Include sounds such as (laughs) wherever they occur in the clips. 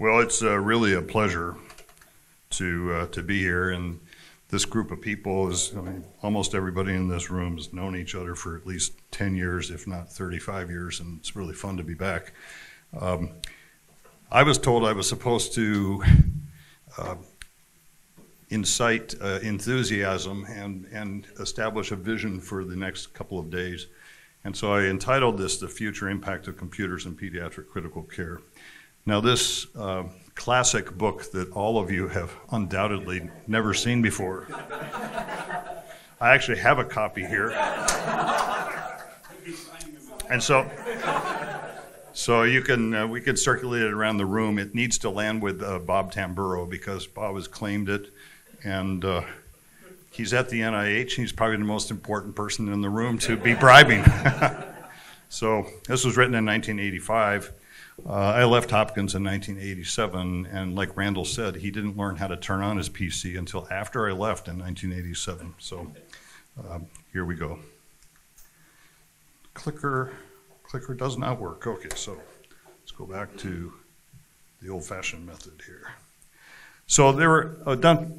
Well, it's uh, really a pleasure to uh, to be here, and this group of people is I mean, almost everybody in this room has known each other for at least ten years, if not thirty-five years, and it's really fun to be back. Um, I was told I was supposed to uh, incite uh, enthusiasm and and establish a vision for the next couple of days, and so I entitled this "The Future Impact of Computers in Pediatric Critical Care." Now, this uh, classic book that all of you have undoubtedly never seen before, I actually have a copy here. And so, so you can uh, we can circulate it around the room. It needs to land with uh, Bob Tamburro because Bob has claimed it, and uh, he's at the NIH. He's probably the most important person in the room to be bribing. (laughs) so this was written in 1985. Uh, I left Hopkins in 1987, and like Randall said, he didn't learn how to turn on his PC until after I left in 1987. So uh, here we go. Clicker, clicker does not work. Okay, so let's go back to the old-fashioned method here. So there were a,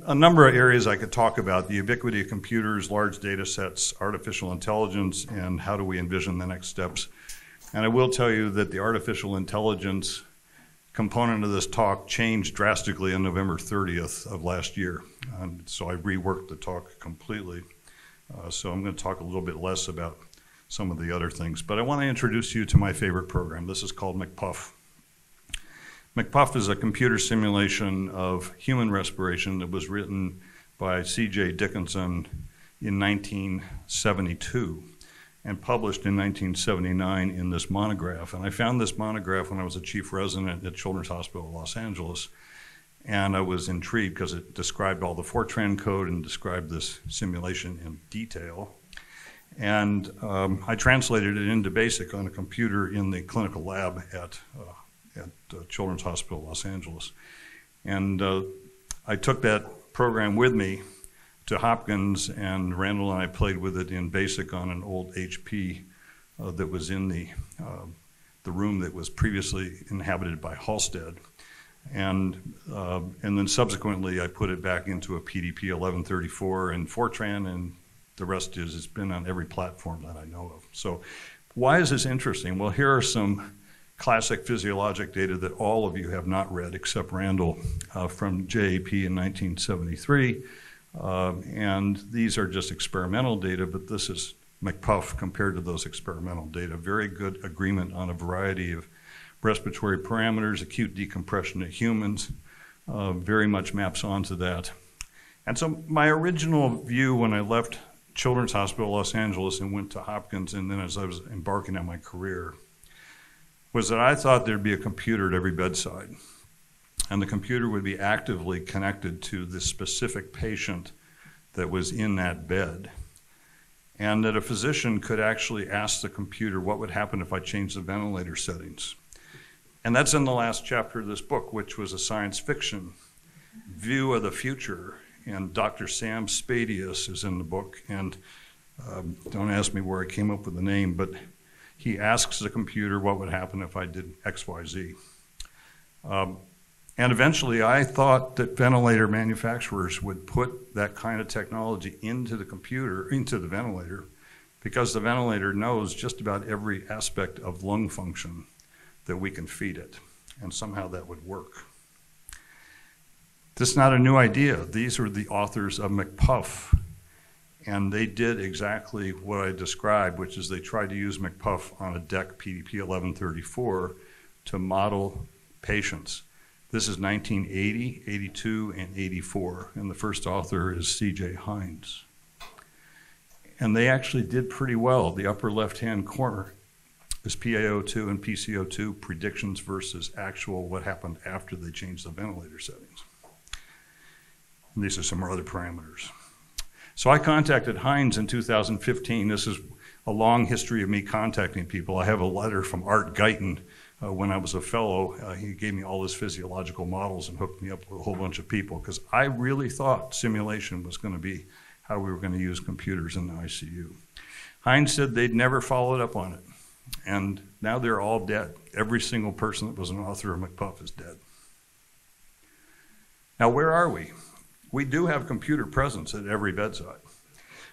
a, number of areas I could talk about: the ubiquity of computers, large data sets, artificial intelligence, and how do we envision the next steps. And I will tell you that the artificial intelligence component of this talk changed drastically on November 30th of last year. Um, so I reworked the talk completely. Uh, so I'm going to talk a little bit less about some of the other things. But I want to introduce you to my favorite program. This is called MacPuf. MacPuf is a computer simulation of human respiration that was written by C.J. Dickinson in 1972 and published in 1979 in this monograph. And I found this monograph when I was a chief resident at Children's Hospital Los Angeles. And I was intrigued because it described all the Fortran code and described this simulation in detail. And um, I translated it into BASIC on a computer in the clinical lab at, uh, at uh, Children's Hospital Los Angeles. And uh, I took that program with me to Hopkins, and Randall and I played with it in BASIC on an old HP uh, that was in the, uh, the room that was previously inhabited by Halsted. And, uh, and then subsequently, I put it back into a PDP 1134 and Fortran, and the rest is it's been on every platform that I know of. So, why is this interesting? Well, here are some classic physiologic data that all of you have not read except Randall uh, from JAP in 1973. Um, and these are just experimental data, but this is MacPuf compared to those experimental data. Very good agreement on a variety of respiratory parameters, acute decompression in humans, uh, very much maps onto that. And so my original view when I left Children's Hospital Los Angeles and went to Hopkins, and then as I was embarking on my career, was that I thought there'd be a computer at every bedside and the computer would be actively connected to the specific patient that was in that bed. And that a physician could actually ask the computer what would happen if I changed the ventilator settings. And that's in the last chapter of this book, which was a science fiction view of the future. And Dr. Sam Spadius is in the book. And um, don't ask me where I came up with the name, but he asks the computer what would happen if I did XYZ. Um, and eventually, I thought that ventilator manufacturers would put that kind of technology into the computer, into the ventilator, because the ventilator knows just about every aspect of lung function that we can feed it. And somehow that would work. This is not a new idea. These are the authors of MacPuf. And they did exactly what I described, which is they tried to use MacPuf on a DEC PDP 1134 to model patients. This is 1980, 82, and 84, and the first author is C.J. Hinds. And they actually did pretty well. The upper left hand corner is PaO2 and PCO2 predictions versus actual what happened after they changed the ventilator settings. And these are some other parameters. So I contacted Hinds in 2015. This is a long history of me contacting people. I have a letter from Art Guyton uh, when I was a fellow, uh, he gave me all his physiological models and hooked me up with a whole bunch of people because I really thought simulation was going to be how we were going to use computers in the ICU. Hinds said they'd never followed up on it, and now they're all dead. Every single person that was an author of MacPuf is dead. Now, where are we? We do have computer presence at every bedside.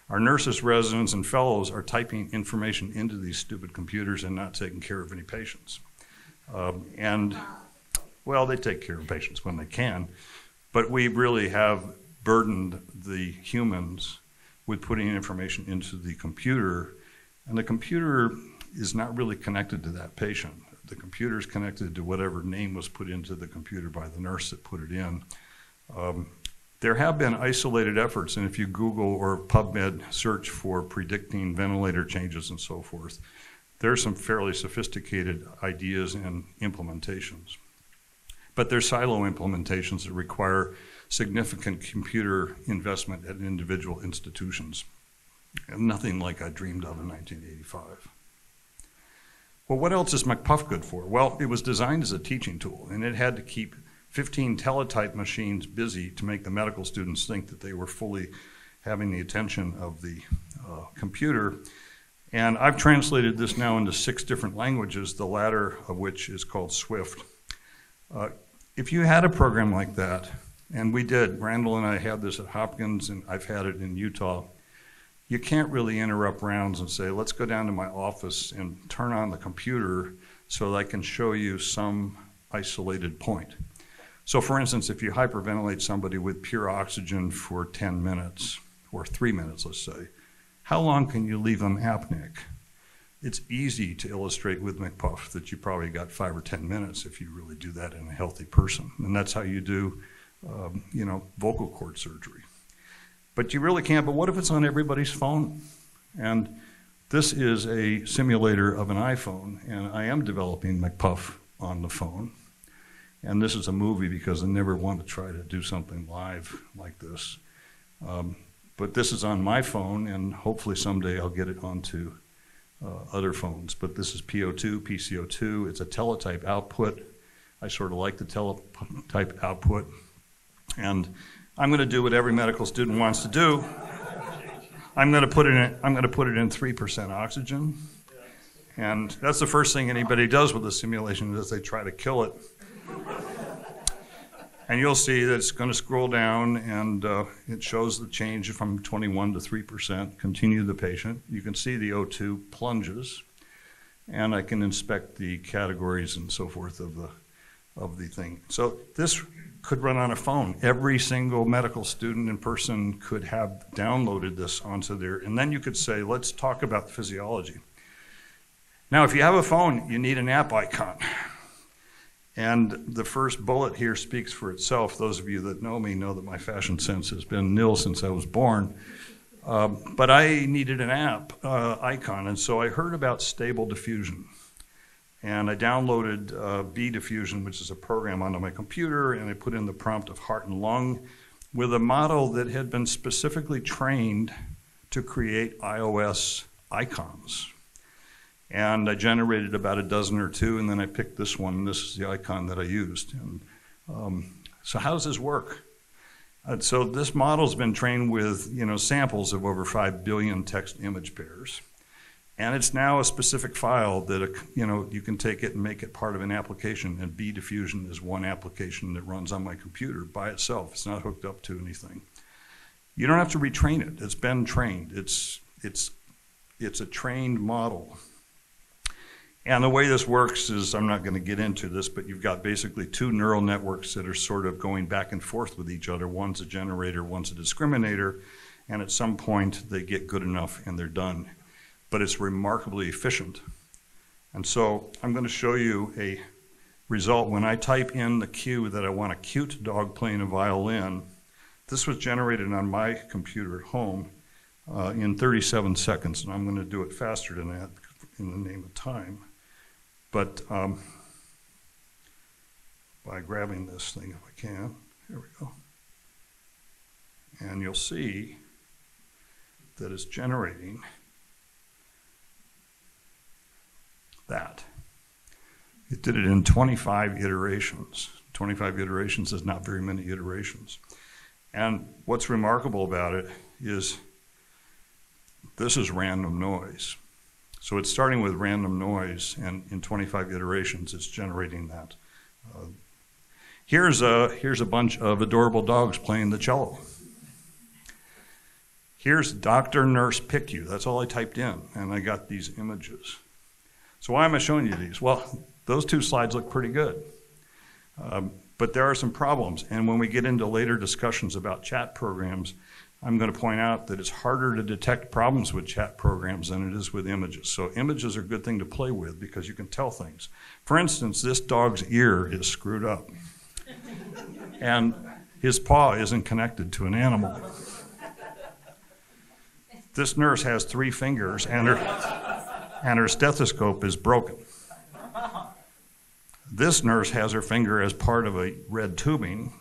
Our nurses, residents, and fellows are typing information into these stupid computers and not taking care of any patients. Um, and, well, they take care of patients when they can, but we really have burdened the humans with putting information into the computer, and the computer is not really connected to that patient. The computer is connected to whatever name was put into the computer by the nurse that put it in. Um, there have been isolated efforts, and if you Google or PubMed search for predicting ventilator changes and so forth, there's some fairly sophisticated ideas and implementations. But there's silo implementations that require significant computer investment at individual institutions. And nothing like I dreamed of in 1985. Well, what else is MacPuf good for? Well, it was designed as a teaching tool, and it had to keep 15 teletype machines busy to make the medical students think that they were fully having the attention of the uh, computer. And I've translated this now into six different languages, the latter of which is called Swift. Uh, if you had a program like that, and we did, Randall and I had this at Hopkins, and I've had it in Utah, you can't really interrupt rounds and say, let's go down to my office and turn on the computer so that I can show you some isolated point. So, for instance, if you hyperventilate somebody with pure oxygen for 10 minutes, or three minutes, let's say, how long can you leave them apneic? It's easy to illustrate with MacPuf that you probably got five or 10 minutes if you really do that in a healthy person. And that's how you do, um, you know, vocal cord surgery. But you really can't. But what if it's on everybody's phone? And this is a simulator of an iPhone, and I am developing MacPuf on the phone. And this is a movie because I never want to try to do something live like this. Um, but this is on my phone, and hopefully someday I'll get it onto uh, other phones. But this is PO2, PCO2. It's a teletype output. I sort of like the teletype output. And I'm going to do what every medical student wants to do. I'm going to put it in, I'm going to put it in 3% oxygen. And that's the first thing anybody does with a simulation is they try to kill it. And you'll see that it's going to scroll down and uh, it shows the change from 21 to 3%. Continue the patient. You can see the O2 plunges, and I can inspect the categories and so forth of the, of the thing. So this could run on a phone. Every single medical student in person could have downloaded this onto there, and then you could say, let's talk about the physiology. Now, if you have a phone, you need an app icon. And the first bullet here speaks for itself. Those of you that know me know that my fashion sense has been nil since I was born. Uh, but I needed an app uh, icon, and so I heard about Stable Diffusion. And I downloaded uh, B Diffusion, which is a program onto my computer, and I put in the prompt of heart and lung with a model that had been specifically trained to create iOS icons. And I generated about a dozen or two, and then I picked this one. This is the icon that I used. And, um, so how does this work? Uh, so this model's been trained with you know samples of over five billion text image pairs, and it's now a specific file that uh, you know you can take it and make it part of an application. And B diffusion is one application that runs on my computer by itself. It's not hooked up to anything. You don't have to retrain it. It's been trained. It's it's it's a trained model. And the way this works is, I'm not going to get into this, but you've got basically two neural networks that are sort of going back and forth with each other. One's a generator, one's a discriminator, and at some point they get good enough and they're done. But it's remarkably efficient. And so I'm going to show you a result. When I type in the cue that I want a cute dog playing a violin, this was generated on my computer at home uh, in 37 seconds, and I'm going to do it faster than that in the name of time. But um, by grabbing this thing, if I can, here we go. And you'll see that it's generating that. It did it in 25 iterations. 25 iterations is not very many iterations. And what's remarkable about it is this is random noise. So it's starting with random noise, and in 25 iterations, it's generating that. Uh, Here's a, here's a bunch of adorable dogs playing the cello. Here's doctor, nurse, PICU. That's all I typed in, and I got these images. So why am I showing you these? Well, those two slides look pretty good. Um, but there are some problems, and when we get into later discussions about chat programs, I'm going to point out that it's harder to detect problems with chat programs than it is with images. So images are a good thing to play with because you can tell things. For instance, this dog's ear is screwed up, and his paw isn't connected to an animal. This nurse has three fingers, and her, and her stethoscope is broken. This nurse has her finger as part of a red tubing,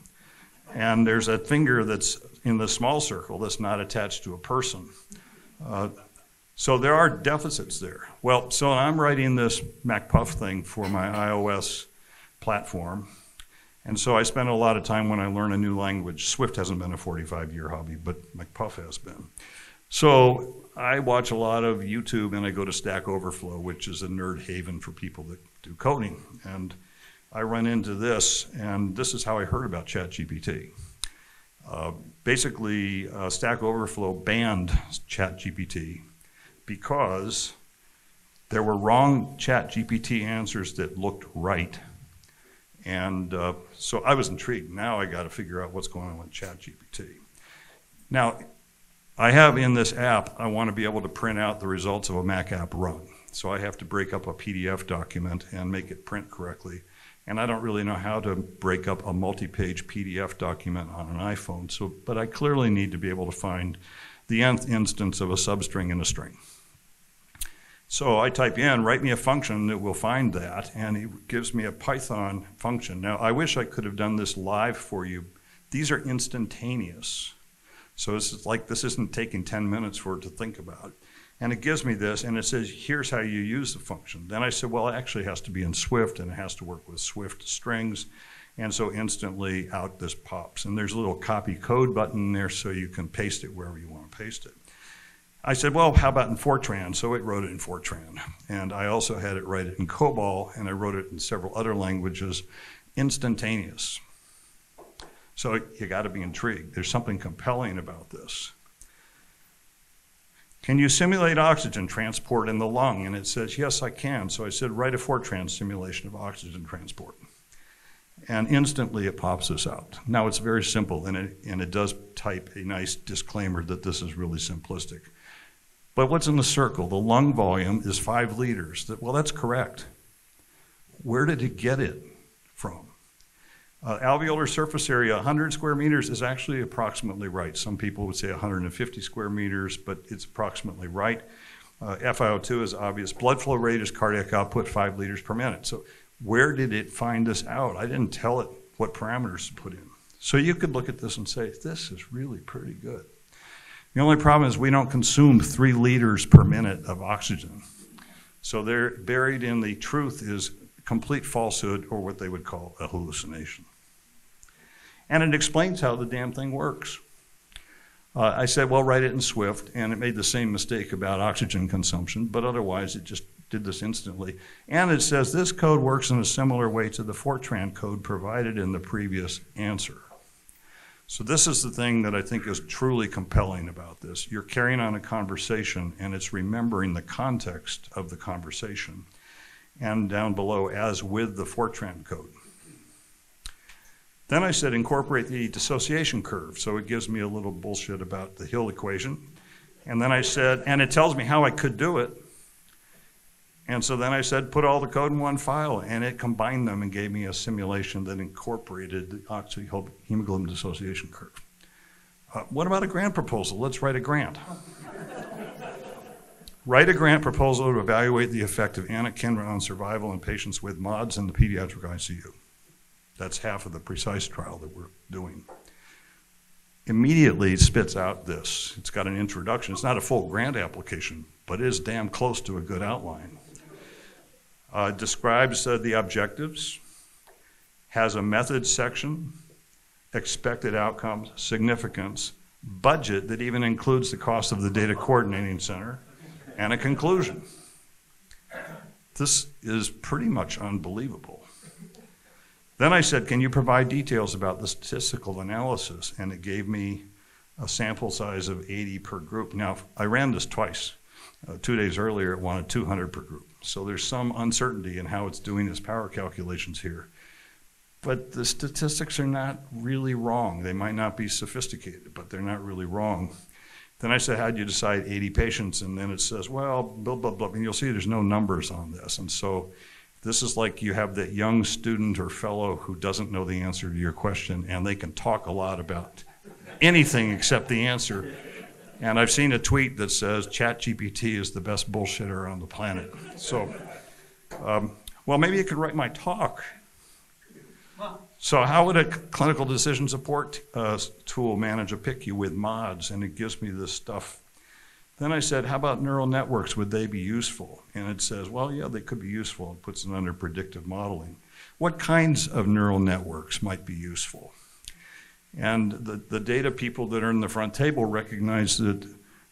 and there's a finger that's in the small circle that's not attached to a person. Uh, so there are deficits there. Well, so I'm writing this MacPuf thing for my iOS platform. And so I spend a lot of time when I learn a new language. Swift hasn't been a 45 year hobby, but MacPuf has been. So I watch a lot of YouTube and I go to Stack Overflow, which is a nerd haven for people that do coding. And I run into this, and this is how I heard about ChatGPT. Basically, uh, Stack Overflow banned ChatGPT because there were wrong ChatGPT answers that looked right. And uh, so I was intrigued. Now I got to figure out what's going on with ChatGPT. Now, I have in this app, I want to be able to print out the results of a Mac app run. So I have to break up a PDF document and make it print correctly. And I don't really know how to break up a multi-page PDF document on an iPhone. So, but I clearly need to be able to find the nth instance of a substring in a string. So I type in, write me a function that will find that, and it gives me a Python function. Now, I wish I could have done this live for you. These are instantaneous. So it's like this isn't taking 10 minutes for it to think about. And it gives me this, and it says, here's how you use the function. Then I said, well, it actually has to be in Swift, and it has to work with Swift strings. And so instantly out this pops. And there's a little copy code button there so you can paste it wherever you want to paste it. I said, well, how about in Fortran? So it wrote it in Fortran. And I also had it write it in COBOL, and I wrote it in several other languages, instantaneous. So you got to be intrigued. There's something compelling about this. Can you simulate oxygen transport in the lung? And it says, yes, I can. So I said, write a Fortran simulation of oxygen transport. And instantly it pops this out. Now it's very simple, and it, and it does type a nice disclaimer that this is really simplistic. But what's in the circle? The lung volume is five liters. Well, that's correct. Where did it get it from? Uh, alveolar surface area, 100 square meters is actually approximately right. Some people would say 150 square meters, but it's approximately right. Uh, FiO2 is obvious. Blood flow rate is cardiac output, 5 liters per minute. So where did it find this out? I didn't tell it what parameters to put in. So you could look at this and say, this is really pretty good. The only problem is we don't consume 3 liters per minute of oxygen. So there, buried in the truth is complete falsehood or what they would call a hallucination and it explains how the damn thing works. Uh, I said, well, write it in Swift, and it made the same mistake about oxygen consumption, but otherwise it just did this instantly. And it says this code works in a similar way to the Fortran code provided in the previous answer. So this is the thing that I think is truly compelling about this. You're carrying on a conversation, and it's remembering the context of the conversation. And down below, as with the Fortran code. Then I said incorporate the dissociation curve. So it gives me a little bullshit about the Hill equation. And then I said, and it tells me how I could do it. And so then I said, put all the code in one file, and it combined them and gave me a simulation that incorporated the oxyhemoglobin dissociation curve. Uh, what about a grant proposal? Let's write a grant. (laughs) write a grant proposal to evaluate the effect of anakinra on survival in patients with MODS in the pediatric ICU. That's half of the precise trial that we're doing. Immediately it spits out this. It's got an introduction. It's not a full grant application, but it is damn close to a good outline. Uh, describes uh, the objectives, has a method section, expected outcomes, significance, budget that even includes the cost of the data coordinating center, and a conclusion. This is pretty much unbelievable. Then I said, can you provide details about the statistical analysis? And it gave me a sample size of 80 per group. Now, I ran this twice. Uh, two days earlier, it wanted 200 per group. So there's some uncertainty in how it's doing its power calculations here. But the statistics are not really wrong. They might not be sophisticated, but they're not really wrong. Then I said, how'd you decide 80 patients? And then it says, well, blah, blah, blah. And you'll see there's no numbers on this. And so this is like you have that young student or fellow who doesn't know the answer to your question, and they can talk a lot about anything except the answer. And I've seen a tweet that says ChatGPT is the best bullshitter on the planet. So, um, well, maybe you could write my talk. So, how would a clinical decision support uh, tool manage a PICU with mods? And it gives me this stuff. Then I said, how about neural networks? Would they be useful? And it says, well, yeah, they could be useful. It puts it under predictive modeling. What kinds of neural networks might be useful? And the, the data people that are in the front table recognize that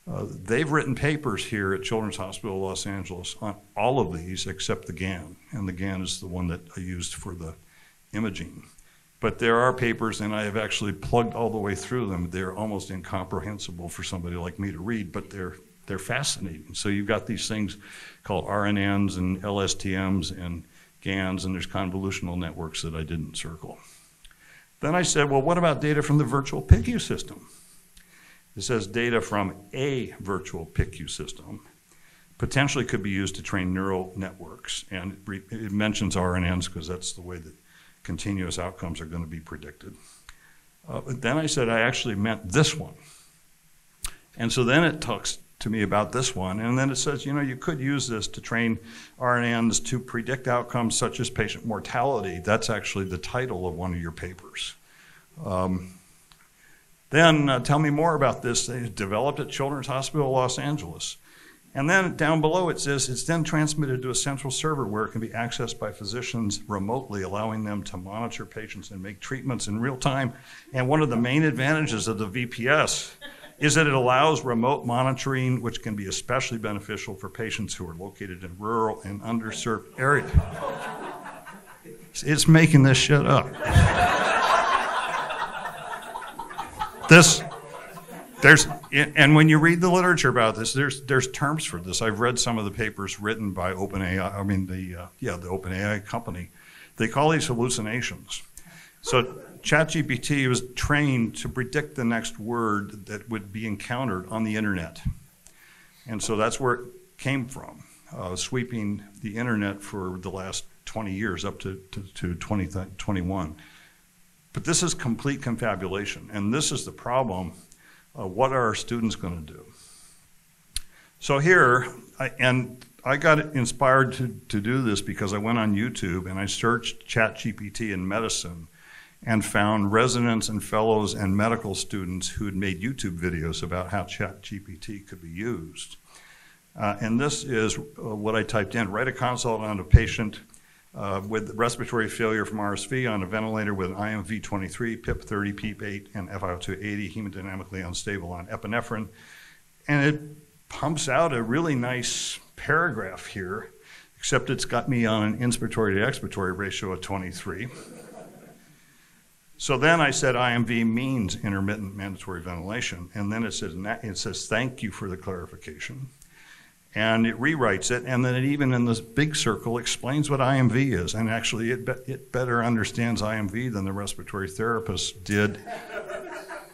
uh, they've written papers here at Children's Hospital Los Angeles on all of these except the GAN. And the GAN is the one that I used for the imaging. But there are papers, and I have actually plugged all the way through them. They're almost incomprehensible for somebody like me to read, but they're, they're fascinating. So you've got these things called RNNs and LSTMs and GANs, and there's convolutional networks that I didn't circle. Then I said, well, what about data from the virtual PICU system? It says data from a virtual PICU system potentially could be used to train neural networks. And it, it mentions RNNs because that's the way that continuous outcomes are going to be predicted. Uh, then I said I actually meant this one. And so then it talks to me about this one. And then it says, you know, you could use this to train RNNs to predict outcomes such as patient mortality. That's actually the title of one of your papers. Um, then uh, tell me more about this. They developed at Children's Hospital Los Angeles. And then down below it says it's then transmitted to a central server where it can be accessed by physicians remotely, allowing them to monitor patients and make treatments in real time. And one of the main advantages of the VPS is that it allows remote monitoring, which can be especially beneficial for patients who are located in rural and underserved areas. It's making this shit up. this, there's, and when you read the literature about this, there's there's terms for this. I've read some of the papers written by OpenAI. I mean, the uh, yeah, the OpenAI company. They call these hallucinations. So ChatGPT was trained to predict the next word that would be encountered on the internet. And so that's where it came from, uh, sweeping the internet for the last 20 years up to, to, to 2021. But this is complete confabulation, and this is the problem. Uh, what are our students going to do? So here, I, and I got inspired to, to do this because I went on YouTube and I searched ChatGPT in medicine and found residents and fellows and medical students who had made YouTube videos about how ChatGPT could be used. Uh, and this is uh, what I typed in. Write a consult on a patient uh, with respiratory failure from RSV on a ventilator with an IMV 23, PIP 30, PEEP 8, and FiO2 80, hemodynamically unstable on epinephrine. And it pumps out a really nice paragraph here, except it's got me on an inspiratory to expiratory ratio of 23. So then I said IMV means intermittent mandatory ventilation, and then it says it says thank you for the clarification, and it rewrites it, and then it even in this big circle explains what IMV is, and actually it be, it better understands IMV than the respiratory therapist did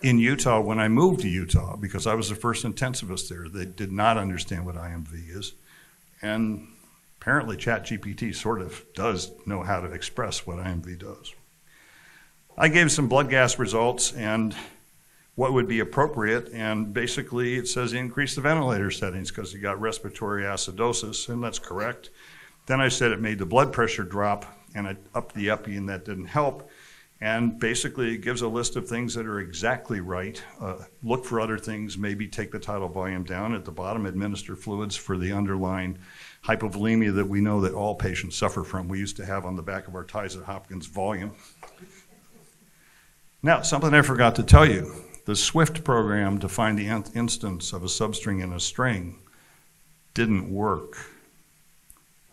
in Utah when I moved to Utah because I was the first intensivist there. They did not understand what IMV is, and apparently ChatGPT sort of does know how to express what IMV does. I gave some blood gas results and what would be appropriate, and basically it says increase the ventilator settings because you got respiratory acidosis, and that's correct. Then I said it made the blood pressure drop, and I upped the epi, and that didn't help. And basically, it gives a list of things that are exactly right. Uh, look for other things, maybe take the tidal volume down. At the bottom, administer fluids for the underlying hypovolemia that we know that all patients suffer from. We used to have on the back of our ties at Hopkins volume. Now, something I forgot to tell you. The SWIFT program to find the instance of a substring in a string didn't work,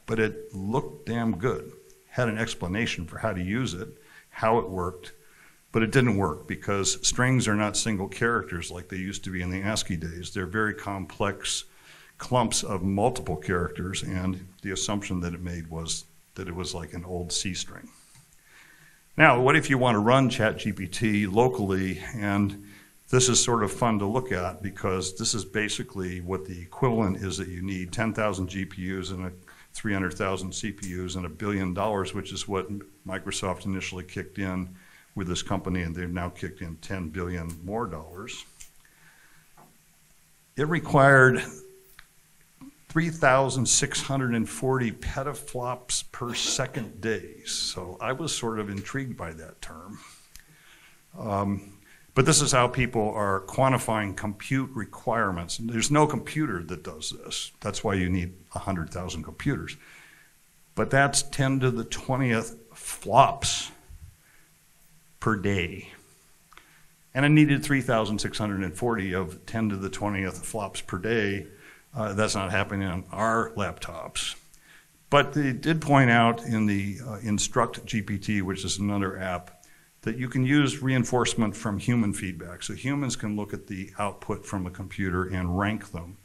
but it looked damn good. Had an explanation for how to use it. how it worked, but it didn't work because strings are not single characters like they used to be in the ASCII days. They're very complex clumps of multiple characters, and the assumption that it made was that it was like an old C string. Now, what if you want to run ChatGPT locally and this is sort of fun to look at because this is basically what the equivalent is that you need 10,000 GPUs and a 300,000 CPUs and a billion dollars, which is what Microsoft initially kicked in with this company, and they've now kicked in 10 billion more dollars. It required 3,640 petaflops per second days. So I was sort of intrigued by that term. Um, but this is how people are quantifying compute requirements. There's no computer that does this. That's why you need 100,000 computers. But that's 10 to the 20th flops per day. And I needed 3,640 of 10 to the 20th flops per day. Uh, that's not happening on our laptops. But they did point out in the uh, Instruct GPT, which is another app, that you can use reinforcement from human feedback. So humans can look at the output from a computer and rank them.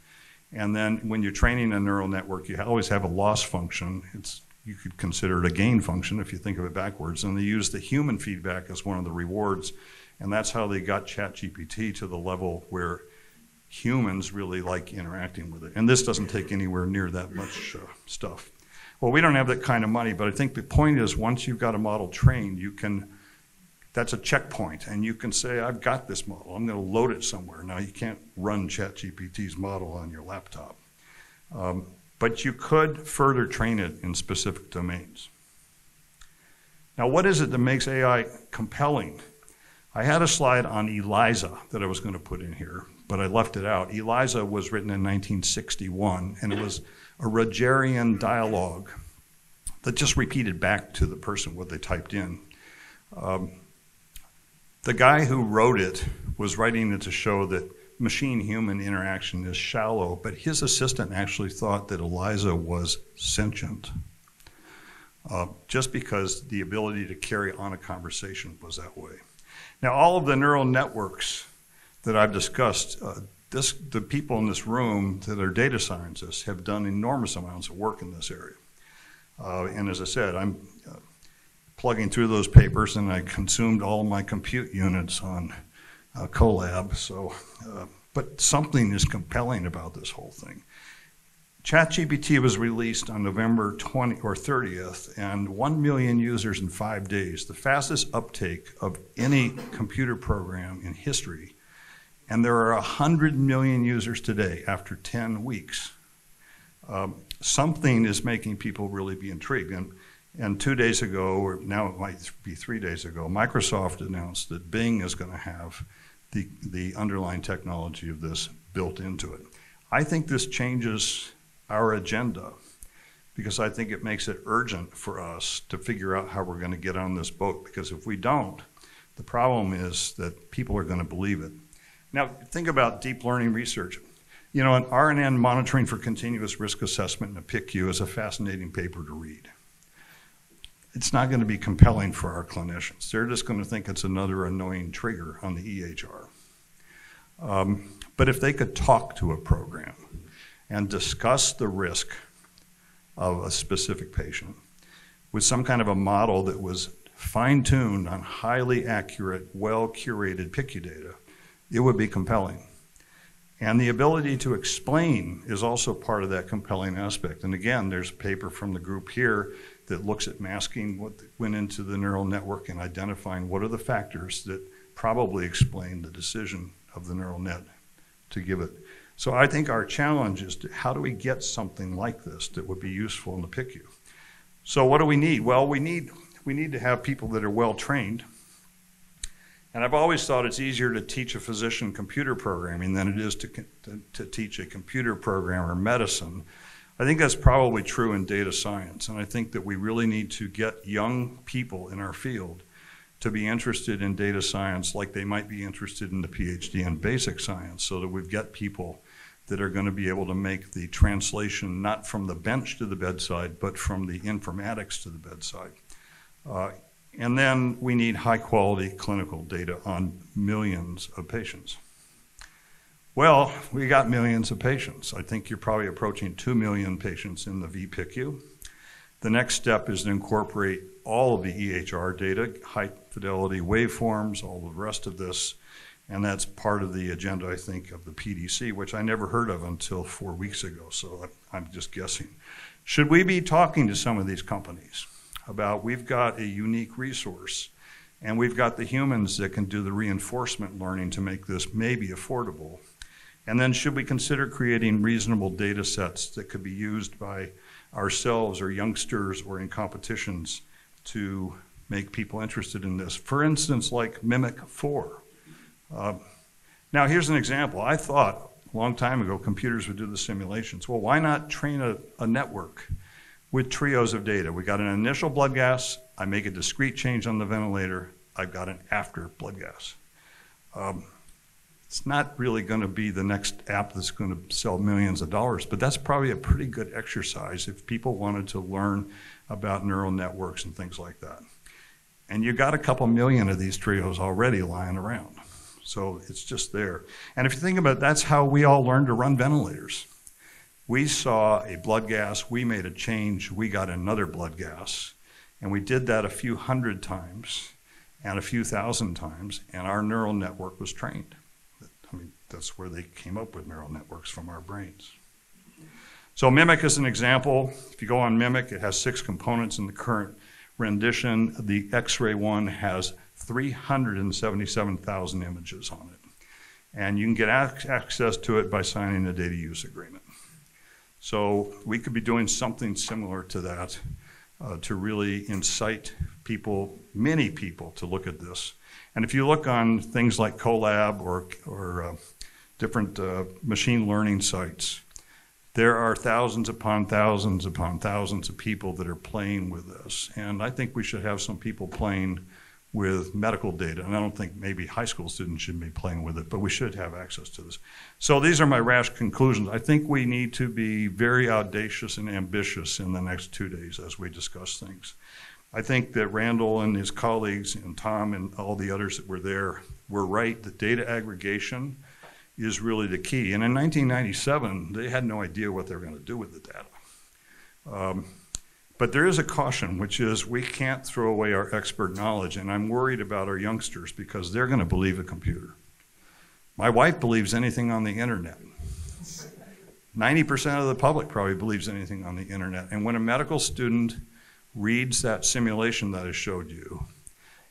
And then when you're training a neural network, you always have a loss function. It's, you could consider it a gain function if you think of it backwards. And they use the human feedback as one of the rewards. And that's how they got ChatGPT to the level where humans really like interacting with it. And this doesn't take anywhere near that much uh, stuff. Well, we don't have that kind of money, but I think the point is once you've got a model trained, you can that's a checkpoint, and you can say, I've got this model. I'm going to load it somewhere. Now, you can't run ChatGPT's model on your laptop, um, but you could further train it in specific domains. Now, what is it that makes AI compelling? I had a slide on ELIZA that I was going to put in here, but I left it out. ELIZA was written in 1961, and it was a Rogerian dialogue that just repeated back to the person what they typed in. Um, the guy who wrote it was writing it to show that machine human interaction is shallow, but his assistant actually thought that Eliza was sentient. Uh, just because the ability to carry on a conversation was that way. Now, all of the neural networks that I've discussed, uh, this, the people in this room that are data scientists have done enormous amounts of work in this area. Uh, and as I said, I'm uh, plugging through those papers, and I consumed all my compute units on uh, Colab. So, uh, but something is compelling about this whole thing. ChatGPT was released on November 20 or 30th, and 1 million users in five days, the fastest uptake of any computer program in history. And there are 100 million users today after 10 weeks. Um, something is making people really be intrigued. And and two days ago, or now it might be three days ago, Microsoft announced that Bing is going to have the, the underlying technology of this built into it. I think this changes our agenda because I think it makes it urgent for us to figure out how we're going to get on this boat. Because if we don't, the problem is that people are going to believe it. Now, think about deep learning research. You know, an RNN monitoring for continuous risk assessment in a PICU is a fascinating paper to read it's not going to be compelling for our clinicians. They're just going to think it's another annoying trigger on the EHR. Um, but if they could talk to a program and discuss the risk of a specific patient with some kind of a model that was fine tuned on highly accurate, well curated PICU data, it would be compelling. And the ability to explain is also part of that compelling aspect. And again, there's a paper from the group here that looks at masking what went into the neural network and identifying what are the factors that probably explain the decision of the neural net to give it. So I think our challenge is to, how do we get something like this that would be useful in the PICU? So what do we need? Well, we need we need to have people that are well trained. And I've always thought it's easier to teach a physician computer programming than it is to, to, to teach a computer programmer medicine I think that's probably true in data science, and I think that we really need to get young people in our field to be interested in data science like they might be interested in the PhD in basic science, so that we've got people that are going to be able to make the translation not from the bench to the bedside, but from the informatics to the bedside. Uh, And then we need high-quality clinical data on millions of patients. Well, we got millions of patients. I think you're probably approaching 2 million patients in the VPICU. The next step is to incorporate all of the EHR data, high fidelity waveforms, all the rest of this, and that's part of the agenda, I think, of the PDC, which I never heard of until four weeks ago, so I'm just guessing. Should we be talking to some of these companies about we've got a unique resource and we've got the humans that can do the reinforcement learning to make this maybe affordable? And then should we consider creating reasonable data sets that could be used by ourselves or youngsters or in competitions to make people interested in this? For instance, like Mimic 4. Uh, now, here's an example. I thought a long time ago computers would do the simulations. Well, why not train a, a network with trios of data? We got an initial blood gas, I make a discrete change on the ventilator, I've got an after blood gas. Um, it's not really going to be the next app that's going to sell millions of dollars, but that's probably a pretty good exercise if people wanted to learn about neural networks and things like that. And you got a couple million of these trios already lying around. So it's just there. And if you think about it, that's how we all learned to run ventilators. We saw a blood gas, we made a change, we got another blood gas. And we did that a few hundred times and a few thousand times, and our neural network was trained. That's where they came up with neural networks from our brains. So Mimic is an example. If you go on Mimic, it has six components in the current rendition. The X-ray one has 377,000 images on it. And you can get ac access to it by signing a data use agreement. So we could be doing something similar to that uh, to really incite people, many people, to look at this. And if you look on things like Colab or, or uh, different uh, machine learning sites, there are thousands upon thousands upon thousands of people that are playing with this. And I think we should have some people playing with medical data. And I don't think maybe high school students should be playing with it, but we should have access to this. So these are my rash conclusions. I think we need to be very audacious and ambitious in the next two days as we discuss things. I think that Randall and his colleagues and Tom and all the others that were there were right that data aggregation is really the key. And in 1997, they had no idea what they were going to do with the data. Um, but there is a caution, which is we can't throw away our expert knowledge. And I'm worried about our youngsters because they're going to believe a computer. My wife believes anything on the internet. 90% of the public probably believes anything on the internet. And when a medical student reads that simulation that I showed you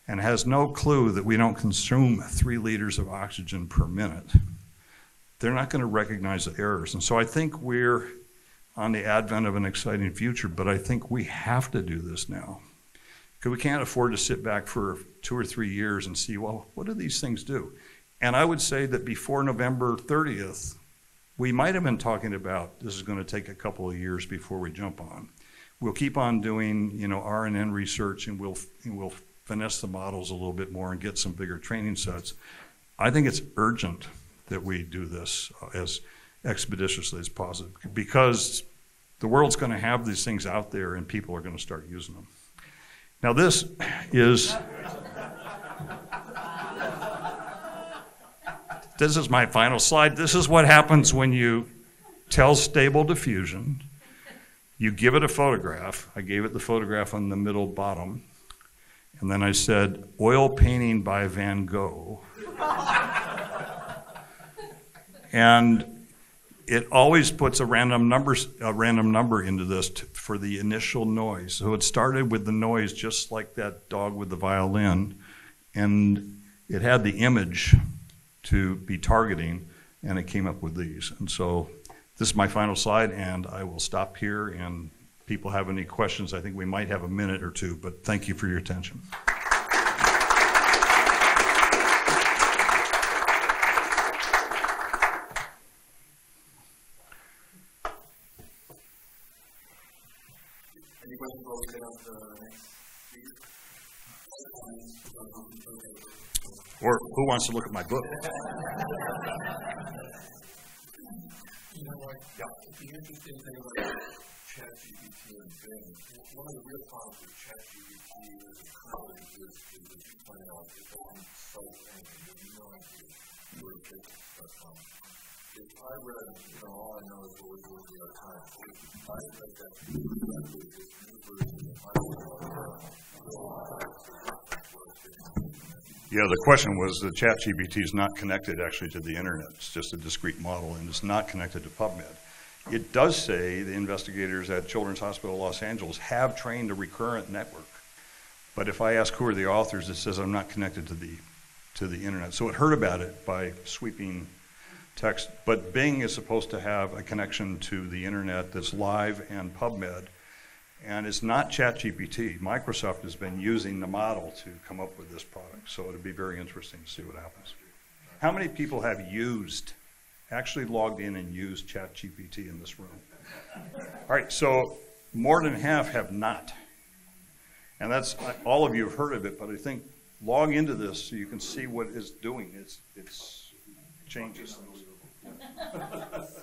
and has no clue that we don't consume three liters of oxygen per minute, they're not going to recognize the errors. And so I think we're on the advent of an exciting future, but I think we have to do this now. Because we can't afford to sit back for two or three years and see, well, what do these things do? And I would say that before November 30th, we might have been talking about this is going to take a couple of years before we jump on we'll keep on doing, you know, RNN research and we'll, and we'll finesse the models a little bit more and get some bigger training sets. I think it's urgent that we do this as expeditiously as possible because the world's going to have these things out there and people are going to start using them. Now, this is. this is my final slide. This is what happens when you tell stable diffusion you give it a photograph. I gave it the photograph on the middle bottom. And then I said, oil painting by Van Gogh. (laughs) and it always puts a random number, a random number into this for the initial noise. So it started with the noise, just like that dog with the violin, and it had the image to be targeting, and it came up with these. And so this is my final slide, and I will stop here. And people have any questions, I think we might have a minute or two, but thank you for your attention. Wants to look at my book? point, yeah, the interesting thing about ChatGPT and Bing, one of the real problems with ChatGPT is it currently is, is as you point out, it's on site ranking, there's no idea where it gets stuff from. If I read, you know, all I know is what was in the other time, if I read that, that this new version of my Yeah, the question was the ChatGPT is not connected actually to the internet. It's just a discrete model and it's not connected to PubMed. It does say the investigators at Children's Hospital Los Angeles have trained a recurrent network. But if I ask who are the authors, it says I'm not connected to the to the internet. So it heard about it by sweeping text. But Bing is supposed to have a connection to the internet that's live and PubMed. And it's not ChatGPT. Microsoft has been using the model to come up with this product. So it'll be very interesting to see what happens. How many people have used, actually logged in and used ChatGPT in this room? All right, so more than half have not. And that's, all of you have heard of it, but I think log into this so you can see what it's doing. It's, it's changes. (laughs)